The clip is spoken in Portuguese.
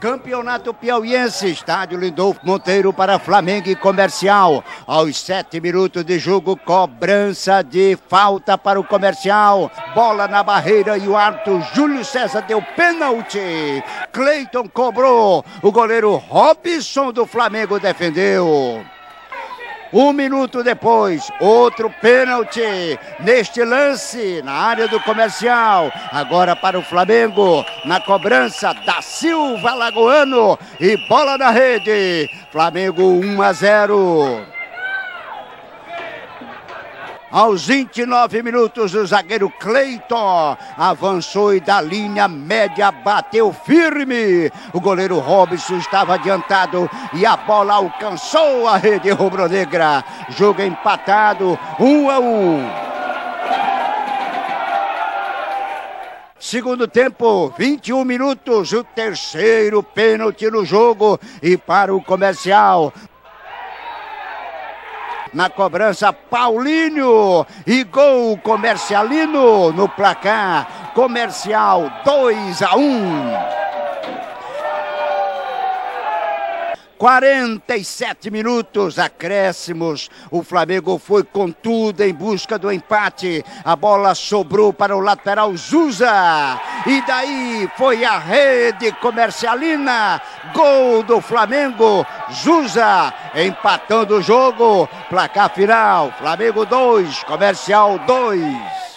Campeonato Piauiense, estádio Lindolfo Monteiro para Flamengo e Comercial. Aos sete minutos de jogo, cobrança de falta para o Comercial. Bola na barreira e o Arthur Júlio César deu pênalti. Cleiton cobrou. O goleiro Robson do Flamengo defendeu. Um minuto depois, outro pênalti neste lance na área do comercial. Agora para o Flamengo, na cobrança da Silva Lagoano e bola na rede. Flamengo 1 a 0. Aos 29 minutos, o zagueiro Cleiton avançou e da linha média bateu firme. O goleiro Robson estava adiantado e a bola alcançou a rede rubro-negra. Jogo empatado, 1 um a 1. Um. Segundo tempo, 21 minutos, o terceiro pênalti no jogo e para o comercial na cobrança Paulinho e gol comercialino no placar comercial 2 a 1. Um. 47 minutos, acréscimos. O Flamengo foi com tudo em busca do empate. A bola sobrou para o lateral Zuza. E daí foi a rede comercialina. Gol do Flamengo. Zuza empatando o jogo. Placar final: Flamengo 2, Comercial 2.